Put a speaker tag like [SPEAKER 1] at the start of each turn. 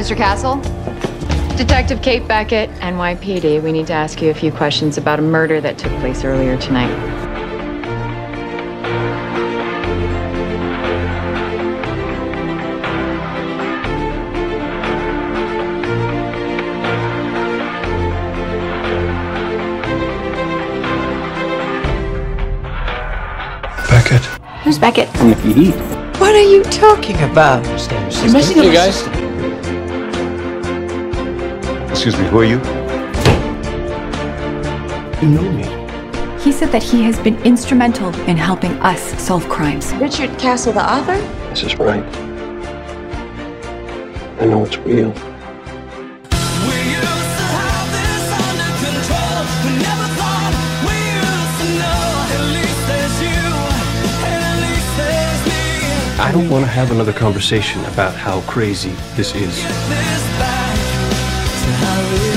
[SPEAKER 1] Mr. Castle? Detective Kate Beckett, NYPD. We need to ask you a few questions about a murder that took place earlier tonight.
[SPEAKER 2] Beckett.
[SPEAKER 3] Who's Beckett?
[SPEAKER 2] From the PD.
[SPEAKER 4] What are you talking about? You're messing up
[SPEAKER 2] Hey
[SPEAKER 4] my
[SPEAKER 2] guys.
[SPEAKER 4] System.
[SPEAKER 2] Excuse me, who are you? You know me.
[SPEAKER 3] He said that he has been instrumental in helping us solve crimes.
[SPEAKER 5] Richard Castle, the author?
[SPEAKER 2] This is right. I know it's real. I don't want to have another conversation about how crazy this is.
[SPEAKER 6] This